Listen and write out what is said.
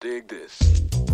Dig this.